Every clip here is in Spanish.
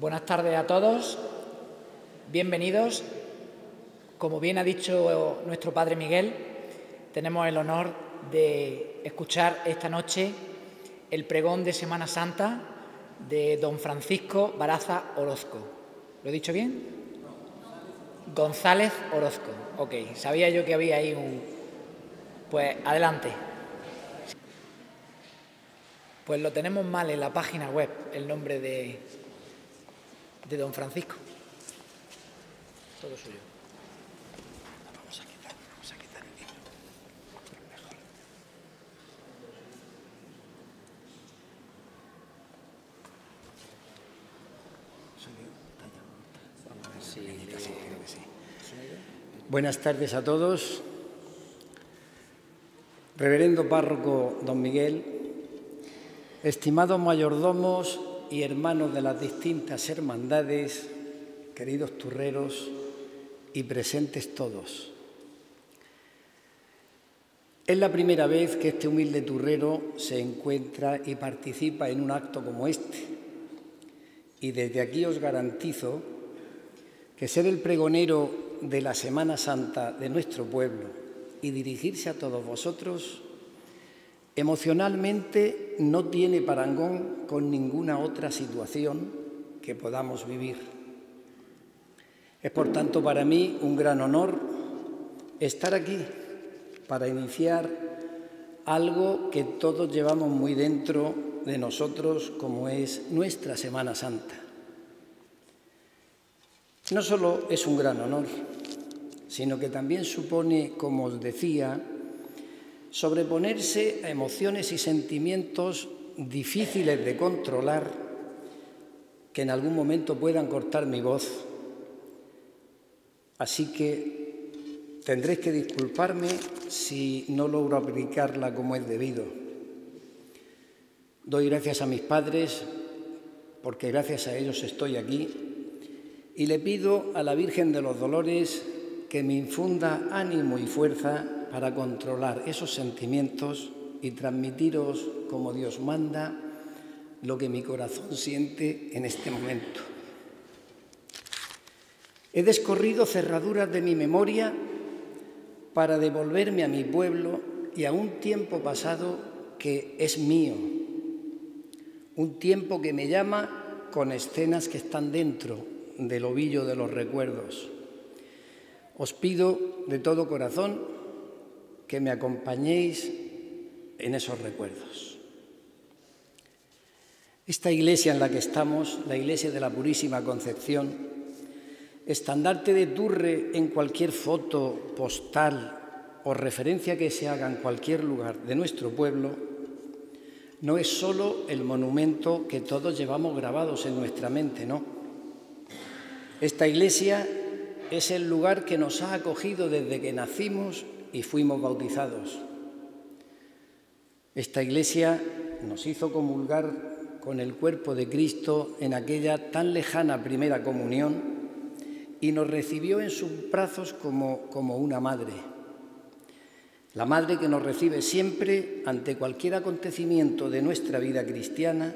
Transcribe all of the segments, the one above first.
Buenas tardes a todos, bienvenidos. Como bien ha dicho nuestro Padre Miguel, tenemos el honor de escuchar esta noche el pregón de Semana Santa de don Francisco Baraza Orozco. ¿Lo he dicho bien? González Orozco. Ok, sabía yo que había ahí un... Pues adelante. Pues lo tenemos mal en la página web, el nombre de, de don Francisco. Todo suyo. Vamos a quitar, vamos a quitar el libro. Mejor. Vamos a ver si Buenas tardes a todos. Reverendo párroco don Miguel, estimados mayordomos y hermanos de las distintas hermandades, queridos turreros y presentes todos. Es la primera vez que este humilde turrero se encuentra y participa en un acto como este. Y desde aquí os garantizo que ser el pregonero de la Semana Santa de nuestro pueblo y dirigirse a todos vosotros, emocionalmente no tiene parangón con ninguna otra situación que podamos vivir. Es por tanto para mí un gran honor estar aquí para iniciar algo que todos llevamos muy dentro de nosotros como es nuestra Semana Santa. No solo es un gran honor, sino que también supone, como os decía, sobreponerse a emociones y sentimientos difíciles de controlar que en algún momento puedan cortar mi voz. Así que tendréis que disculparme si no logro aplicarla como es debido. Doy gracias a mis padres porque gracias a ellos estoy aquí y le pido a la Virgen de los Dolores que me infunda ánimo y fuerza para controlar esos sentimientos y transmitiros como Dios manda lo que mi corazón siente en este momento. He descorrido cerraduras de mi memoria para devolverme a mi pueblo y a un tiempo pasado que es mío, un tiempo que me llama con escenas que están dentro del ovillo de los recuerdos. Os pido de todo corazón que me acompañéis en esos recuerdos. Esta iglesia en la que estamos, la iglesia de la Purísima Concepción, estandarte de turre en cualquier foto, postal o referencia que se haga en cualquier lugar de nuestro pueblo, no es solo el monumento que todos llevamos grabados en nuestra mente, no esta iglesia es el lugar que nos ha acogido desde que nacimos y fuimos bautizados. Esta iglesia nos hizo comulgar con el cuerpo de Cristo en aquella tan lejana primera comunión y nos recibió en sus brazos como, como una madre. La madre que nos recibe siempre ante cualquier acontecimiento de nuestra vida cristiana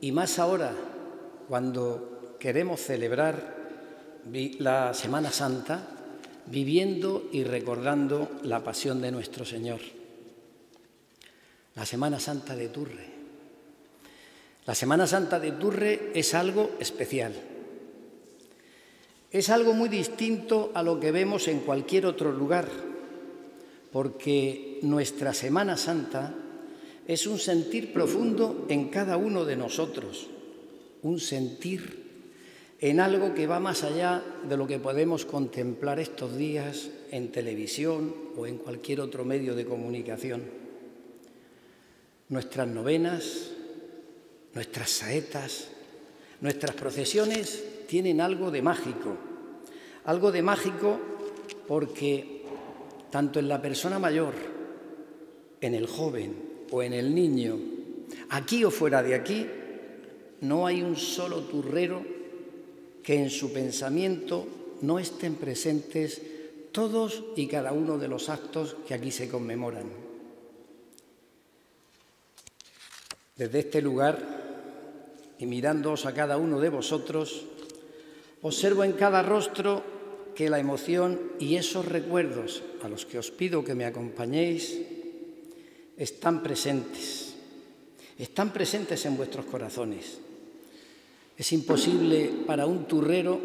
y más ahora cuando queremos celebrar la Semana Santa viviendo y recordando la pasión de nuestro Señor. La Semana Santa de Turre. La Semana Santa de Turre es algo especial. Es algo muy distinto a lo que vemos en cualquier otro lugar, porque nuestra Semana Santa es un sentir profundo en cada uno de nosotros, un sentir en algo que va más allá de lo que podemos contemplar estos días en televisión o en cualquier otro medio de comunicación. Nuestras novenas, nuestras saetas, nuestras procesiones tienen algo de mágico, algo de mágico porque tanto en la persona mayor, en el joven o en el niño, aquí o fuera de aquí, no hay un solo turrero que en su pensamiento no estén presentes todos y cada uno de los actos que aquí se conmemoran. Desde este lugar y mirándoos a cada uno de vosotros, observo en cada rostro que la emoción y esos recuerdos a los que os pido que me acompañéis están presentes, están presentes en vuestros corazones. Es imposible para un turrero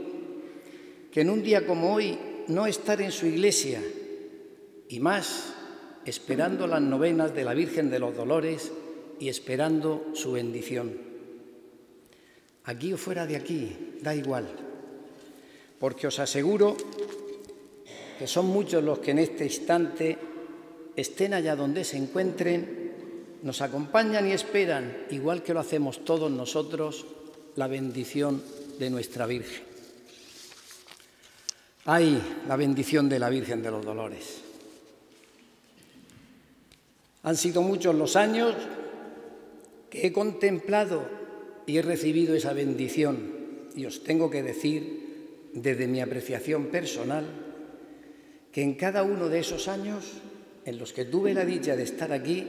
que en un día como hoy no estar en su iglesia y más esperando las novenas de la Virgen de los Dolores y esperando su bendición. Aquí o fuera de aquí, da igual, porque os aseguro que son muchos los que en este instante estén allá donde se encuentren, nos acompañan y esperan, igual que lo hacemos todos nosotros, la bendición de nuestra Virgen. Ay, la bendición de la Virgen de los Dolores. Han sido muchos los años que he contemplado y he recibido esa bendición y os tengo que decir desde mi apreciación personal que en cada uno de esos años en los que tuve la dicha de estar aquí,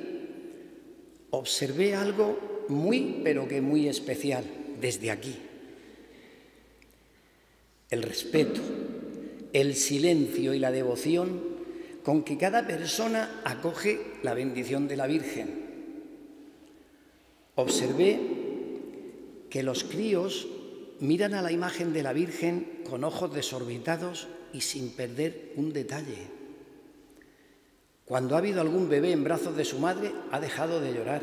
observé algo muy, pero que muy especial desde aquí. El respeto, el silencio y la devoción con que cada persona acoge la bendición de la Virgen. Observé que los críos miran a la imagen de la Virgen con ojos desorbitados y sin perder un detalle. Cuando ha habido algún bebé en brazos de su madre, ha dejado de llorar.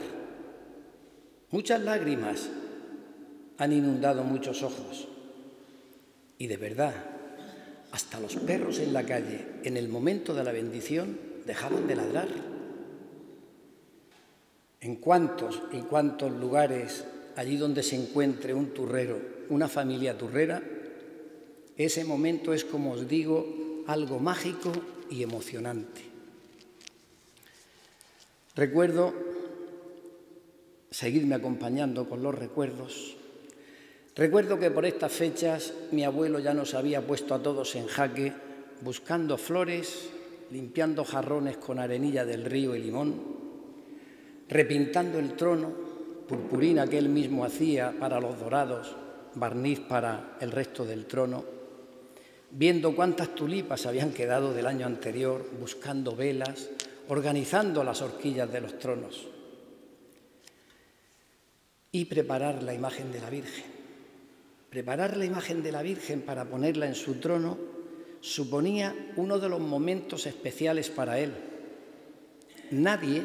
Muchas lágrimas han inundado muchos ojos. Y de verdad, hasta los perros en la calle, en el momento de la bendición, dejaban de ladrar. En cuántos y cuántos lugares, allí donde se encuentre un turrero, una familia turrera, ese momento es, como os digo, algo mágico y emocionante. Recuerdo, seguidme acompañando con los recuerdos, recuerdo que por estas fechas mi abuelo ya nos había puesto a todos en jaque, buscando flores, limpiando jarrones con arenilla del río y limón, repintando el trono, purpurina que él mismo hacía para los dorados, barniz para el resto del trono, viendo cuántas tulipas habían quedado del año anterior, buscando velas, organizando las horquillas de los tronos y preparar la imagen de la Virgen. Preparar la imagen de la Virgen para ponerla en su trono suponía uno de los momentos especiales para él. Nadie,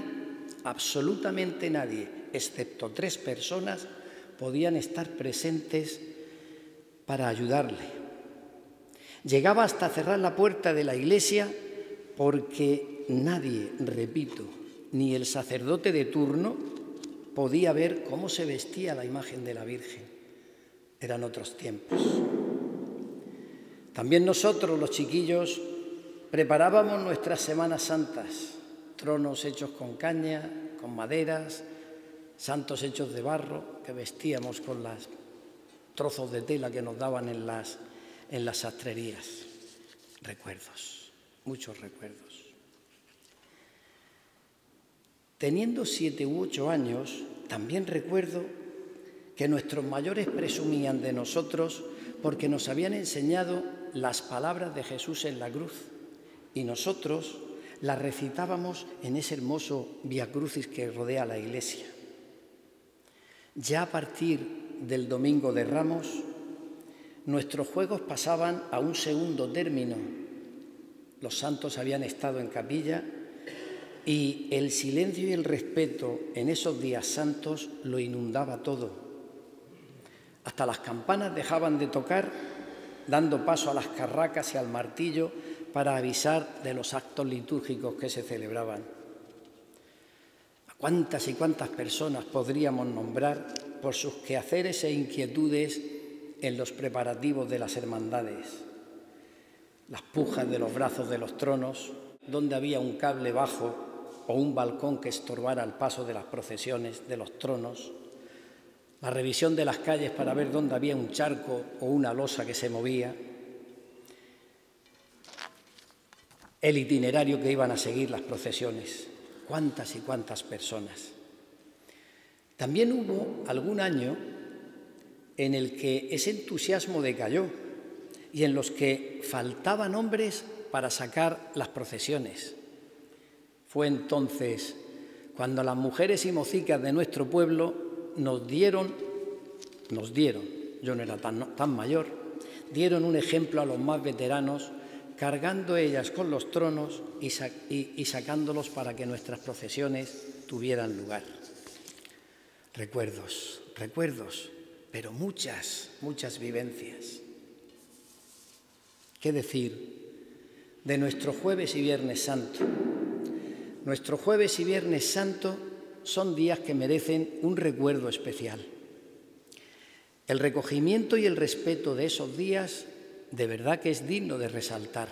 absolutamente nadie, excepto tres personas, podían estar presentes para ayudarle. Llegaba hasta cerrar la puerta de la iglesia porque nadie, repito, ni el sacerdote de turno podía ver cómo se vestía la imagen de la Virgen. Eran otros tiempos. También nosotros, los chiquillos, preparábamos nuestras Semanas Santas, tronos hechos con caña, con maderas, santos hechos de barro que vestíamos con los trozos de tela que nos daban en las, en las sastrerías. Recuerdos, muchos recuerdos. Teniendo siete u ocho años, también recuerdo que nuestros mayores presumían de nosotros porque nos habían enseñado las palabras de Jesús en la cruz y nosotros las recitábamos en ese hermoso Via Crucis que rodea la iglesia. Ya a partir del domingo de Ramos, nuestros juegos pasaban a un segundo término. Los santos habían estado en capilla y el silencio y el respeto en esos días santos lo inundaba todo. Hasta las campanas dejaban de tocar, dando paso a las carracas y al martillo para avisar de los actos litúrgicos que se celebraban. ¿A cuántas y cuántas personas podríamos nombrar por sus quehaceres e inquietudes en los preparativos de las hermandades? Las pujas de los brazos de los tronos, donde había un cable bajo o un balcón que estorbara el paso de las procesiones, de los tronos, la revisión de las calles para ver dónde había un charco o una losa que se movía, el itinerario que iban a seguir las procesiones, cuántas y cuántas personas. También hubo algún año en el que ese entusiasmo decayó y en los que faltaban hombres para sacar las procesiones. Fue entonces cuando las mujeres y mocicas de nuestro pueblo nos dieron, nos dieron, yo no era tan, tan mayor, dieron un ejemplo a los más veteranos, cargando ellas con los tronos y, y sacándolos para que nuestras procesiones tuvieran lugar. Recuerdos, recuerdos, pero muchas, muchas vivencias. ¿Qué decir de nuestro jueves y viernes santo? Nuestro jueves y viernes santo son días que merecen un recuerdo especial. El recogimiento y el respeto de esos días de verdad que es digno de resaltar,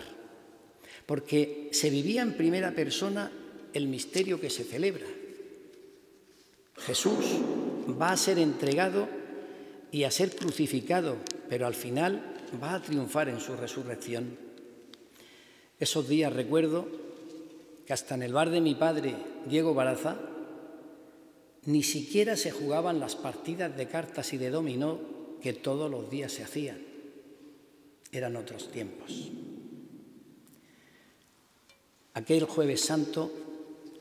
porque se vivía en primera persona el misterio que se celebra. Jesús va a ser entregado y a ser crucificado, pero al final va a triunfar en su resurrección. Esos días recuerdo que hasta en el bar de mi padre, Diego Baraza, ni siquiera se jugaban las partidas de cartas y de dominó que todos los días se hacían. Eran otros tiempos. Aquel jueves santo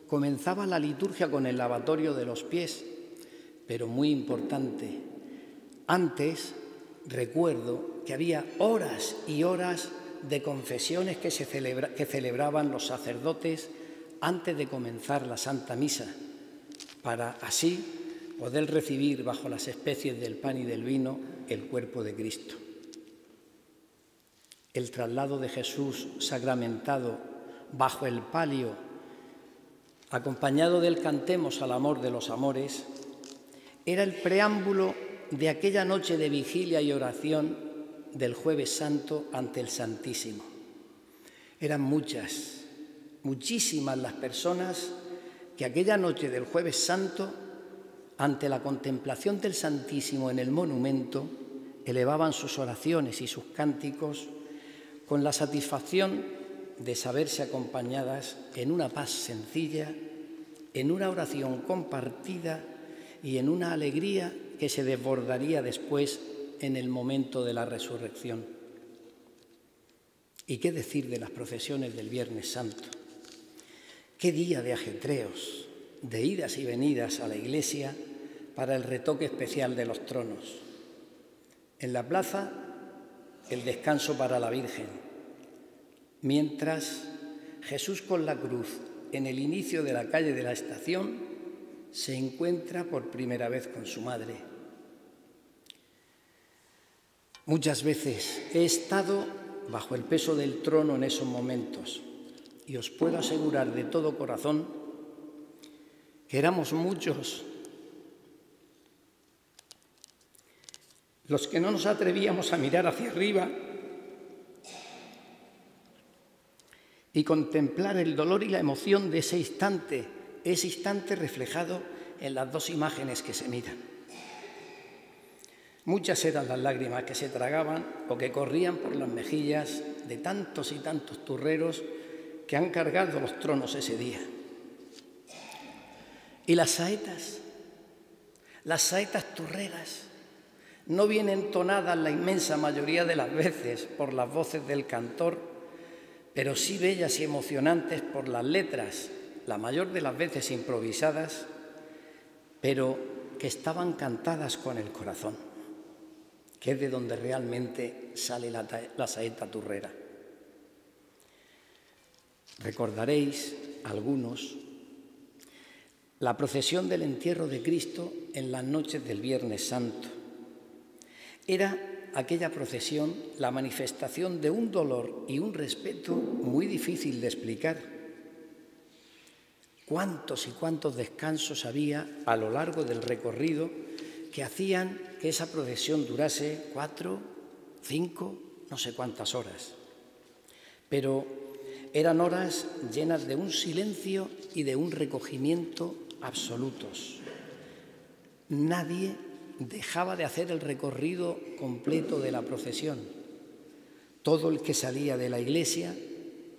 comenzaba la liturgia con el lavatorio de los pies, pero muy importante, antes recuerdo que había horas y horas de confesiones que, se que celebraban los sacerdotes antes de comenzar la Santa Misa, para así poder recibir bajo las especies del pan y del vino el cuerpo de Cristo. El traslado de Jesús sacramentado bajo el palio, acompañado del cantemos al amor de los amores, era el preámbulo de aquella noche de vigilia y oración del jueves santo ante el Santísimo. Eran muchas, muchísimas las personas que aquella noche del jueves santo, ante la contemplación del Santísimo en el monumento, elevaban sus oraciones y sus cánticos con la satisfacción de saberse acompañadas en una paz sencilla, en una oración compartida y en una alegría que se desbordaría después en el momento de la resurrección. ¿Y qué decir de las procesiones del Viernes Santo? ¿Qué día de ajetreos, de idas y venidas a la iglesia para el retoque especial de los tronos? En la plaza, el descanso para la Virgen, mientras Jesús con la cruz en el inicio de la calle de la estación se encuentra por primera vez con su madre Muchas veces he estado bajo el peso del trono en esos momentos y os puedo asegurar de todo corazón que éramos muchos los que no nos atrevíamos a mirar hacia arriba y contemplar el dolor y la emoción de ese instante, ese instante reflejado en las dos imágenes que se miran. Muchas eran las lágrimas que se tragaban o que corrían por las mejillas de tantos y tantos turreros que han cargado los tronos ese día. Y las saetas, las saetas turreras, no vienen tonadas la inmensa mayoría de las veces por las voces del cantor, pero sí bellas y emocionantes por las letras, la mayor de las veces improvisadas, pero que estaban cantadas con el corazón que es de donde realmente sale la, saeta turrera. Recordaréis algunos la procesión del entierro de Cristo en las noches del Viernes Santo. Era aquella procesión la manifestación de un dolor y un respeto muy difícil de explicar. Cuántos y cuántos descansos había a lo largo del recorrido que hacían que esa procesión durase cuatro, cinco, no sé cuántas horas. Pero eran horas llenas de un silencio y de un recogimiento absolutos. Nadie dejaba de hacer el recorrido completo de la procesión. Todo el que salía de la iglesia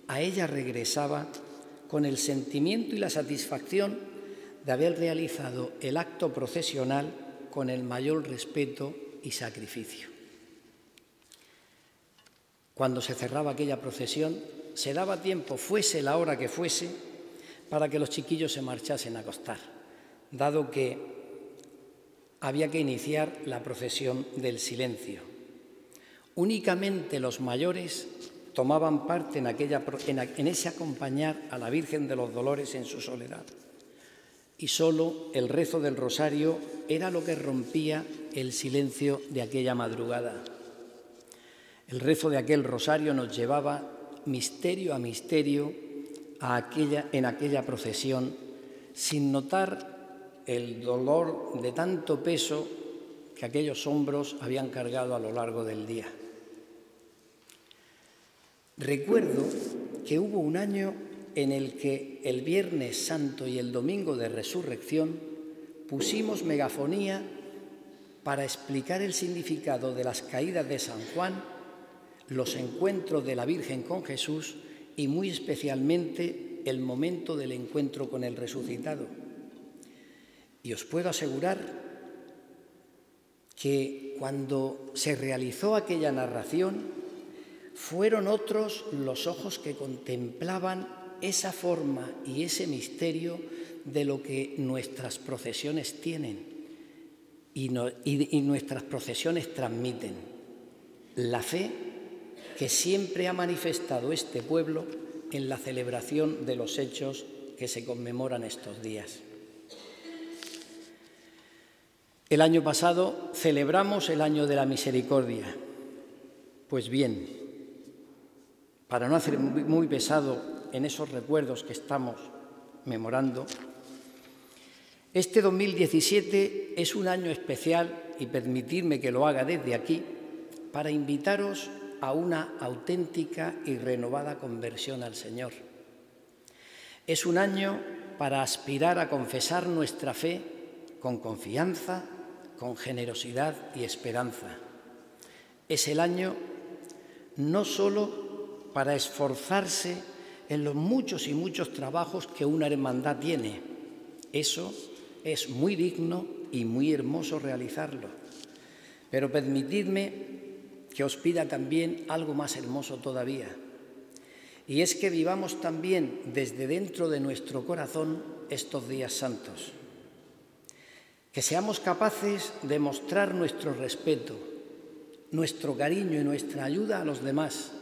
a ella regresaba con el sentimiento y la satisfacción de haber realizado el acto procesional con el mayor respeto y sacrificio. Cuando se cerraba aquella procesión, se daba tiempo, fuese la hora que fuese, para que los chiquillos se marchasen a acostar, dado que había que iniciar la procesión del silencio. Únicamente los mayores tomaban parte en, aquella, en, ese acompañar a la Virgen de los Dolores en su soledad. Y solo el rezo del rosario era lo que rompía el silencio de aquella madrugada. El rezo de aquel rosario nos llevaba misterio a misterio a aquella, en aquella procesión sin notar el dolor de tanto peso que aquellos hombros habían cargado a lo largo del día. Recuerdo que hubo un año en el que el Viernes Santo y el Domingo de Resurrección pusimos megafonía para explicar el significado de las caídas de San Juan, los encuentros de la Virgen con Jesús y muy especialmente el momento del encuentro con el resucitado. Y os puedo asegurar que cuando se realizó aquella narración, fueron otros los ojos que contemplaban esa forma y ese misterio de lo que nuestras procesiones tienen y, nuestras procesiones transmiten. La fe que siempre ha manifestado este pueblo en la celebración de los hechos que se conmemoran estos días. El año pasado celebramos el año de la misericordia. Pues bien, para no hacer muy pesado en esos recuerdos que estamos memorando, este 2017 es un año especial y permitirme que lo haga desde aquí para invitaros a una auténtica y renovada conversión al Señor. Es un año para aspirar a confesar nuestra fe con confianza, con generosidad y esperanza. Es el año no solo para esforzarse en los muchos y muchos trabajos que una hermandad tiene. Eso es muy digno y muy hermoso realizarlo. Pero permitidme que os pida también algo más hermoso todavía. Y es que vivamos también desde dentro de nuestro corazón estos días santos. Que seamos capaces de mostrar nuestro respeto, nuestro cariño y nuestra ayuda a los demás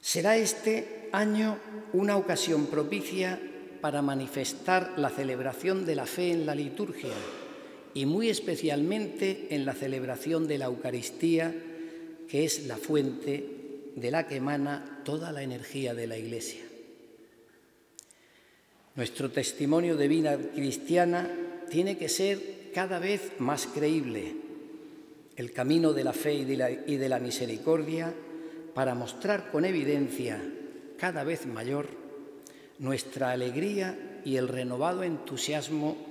Será este año una ocasión propicia para manifestar la celebración de la fe en la liturgia y muy especialmente en la celebración de la Eucaristía, que es la fuente de la que emana toda la energía de la Iglesia. Nuestro testimonio de vida cristiana tiene que ser cada vez más creíble. El camino de la fe y de la, y de la misericordia para mostrar con evidencia cada vez mayor nuestra alegría y el renovado entusiasmo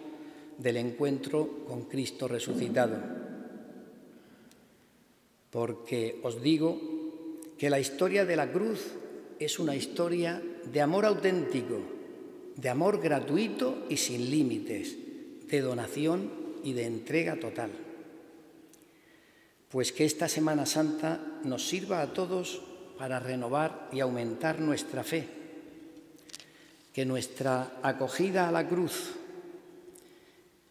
del encuentro con Cristo resucitado. Porque os digo que la historia de la cruz es una historia de amor auténtico, de amor gratuito y sin límites, de donación y de entrega total pues que esta Semana Santa nos sirva a todos para renovar y aumentar nuestra fe, que nuestra acogida a la cruz,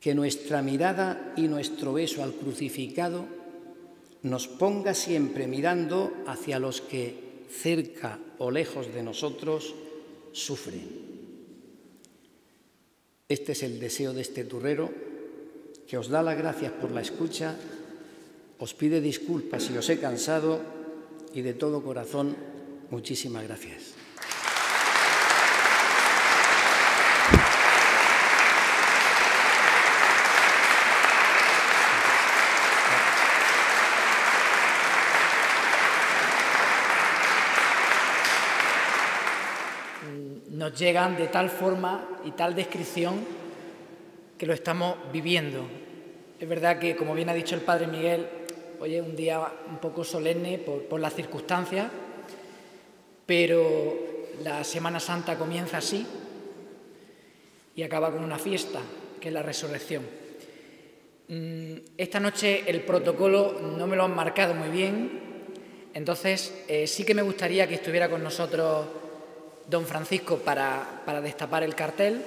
que nuestra mirada y nuestro beso al crucificado nos ponga siempre mirando hacia los que cerca o lejos de nosotros sufren. Este es el deseo de este turrero que os da las gracias por la escucha os pide disculpas si os he cansado y de todo corazón, muchísimas gracias. Nos llegan de tal forma y tal descripción que lo estamos viviendo. Es verdad que, como bien ha dicho el Padre Miguel, Hoy es un día un poco solemne por, las circunstancias, pero la Semana Santa comienza así y acaba con una fiesta, que es la resurrección. Mm, esta noche el protocolo no me lo han marcado muy bien, entonces eh, sí que me gustaría que estuviera con nosotros don Francisco para, destapar el cartel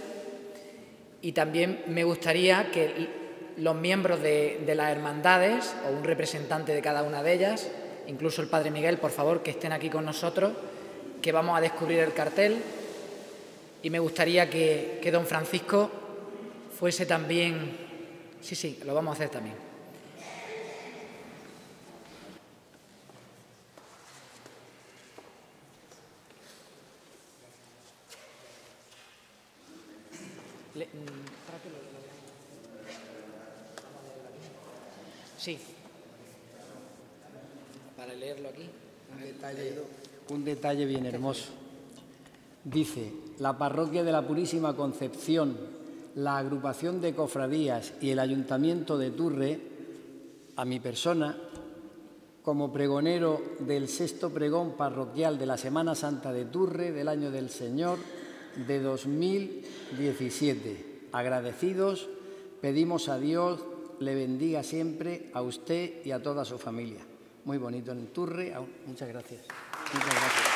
y también me gustaría que los miembros de, de las hermandades o un representante de cada una de ellas, incluso el Padre Miguel, por favor, que estén aquí con nosotros, que vamos a descubrir el cartel y me gustaría que, que don Francisco fuese también Sí, sí, lo vamos a hacer también. Mm, sí. Para leerlo aquí. Un detalle, un detalle bien hermoso. Dice, la parroquia de la Purísima Concepción la agrupación de cofradías y el ayuntamiento de Turre, a mi persona, como pregonero del sexto pregón parroquial de la Semana Santa de Turre del año del Señor de 2017. Agradecidos, pedimos a Dios le bendiga siempre a usted y a toda su familia. Muy bonito en Turre. Muchas gracias. Muchas gracias.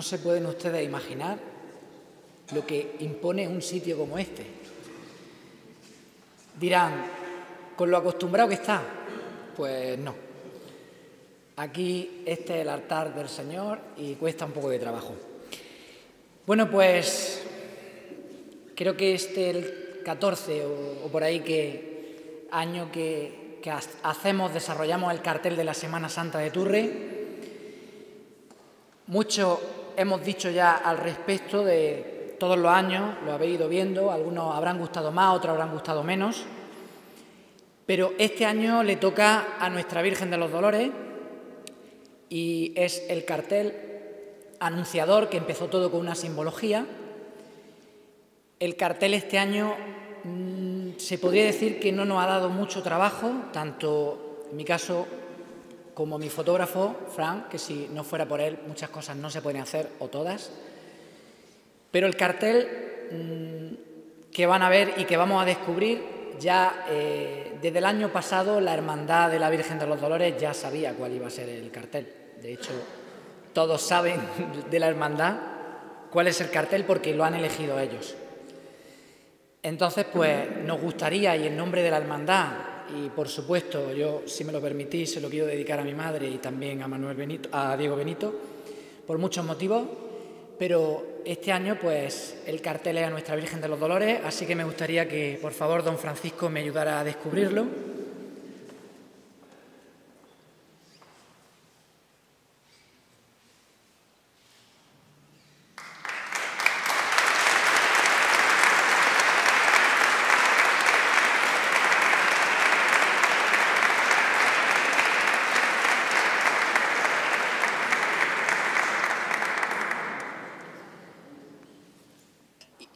No se pueden ustedes imaginar lo que impone un sitio como este. Dirán, con lo acostumbrado que está, pues no. Aquí este es el altar del Señor y cuesta un poco de trabajo. Bueno, pues creo que este el 14 o, por ahí que año que, que hacemos, desarrollamos el cartel de la Semana Santa de Turre mucho hemos dicho ya al respecto de todos los años, lo habéis ido viendo, algunos habrán gustado más, otros habrán gustado menos, pero este año le toca a nuestra Virgen de los Dolores y es el cartel anunciador que empezó todo con una simbología. El cartel este año mm, se podría decir que no nos ha dado mucho trabajo, tanto en mi caso como mi fotógrafo, Frank, que si no fuera por él muchas cosas no se pueden hacer o todas. Pero el cartel mm, que van a ver y que vamos a descubrir, ya eh, desde el año pasado la Hermandad de la Virgen de los Dolores ya sabía cuál iba a ser el cartel. De hecho, todos saben de la Hermandad cuál es el cartel porque lo han elegido ellos. Entonces, pues nos gustaría, y en nombre de la Hermandad, y por supuesto, yo, si me lo permitís, se lo quiero dedicar a mi madre y también a Manuel Benito, a Diego Benito, por muchos motivos, pero este año pues el cartel es a Nuestra Virgen de los Dolores, así que me gustaría que por favor don Francisco me ayudara a descubrirlo.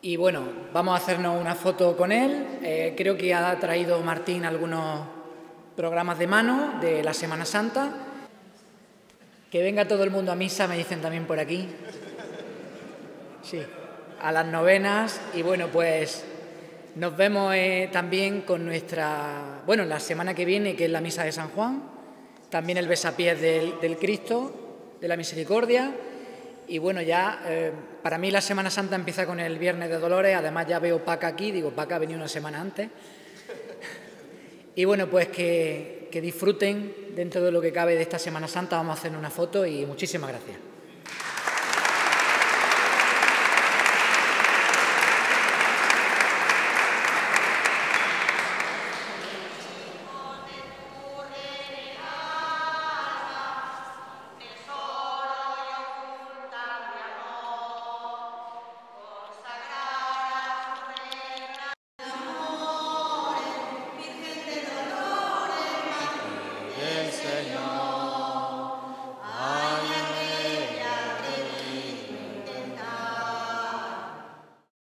Y bueno, vamos a hacernos una foto con él. Eh, creo que ha traído Martín algunos programas de mano de la Semana Santa. Que venga todo el mundo a misa, me dicen también por aquí. Sí, a las novenas. Y bueno, pues nos vemos eh, también con nuestra, bueno, la semana que viene, que es la misa de San Juan. También el besapiés del, del Cristo, de la Misericordia y bueno, ya eh, para mí la Semana Santa empieza con el Viernes de Dolores, además ya veo Paca aquí, digo, Paca ha venido una semana antes. Y bueno, pues que, que disfruten dentro de lo que cabe de esta Semana Santa, vamos a hacer una foto y muchísimas gracias.